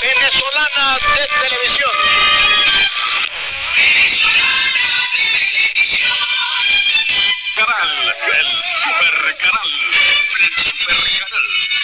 Venezolana de televisión. Canal, el super canal, el super canal.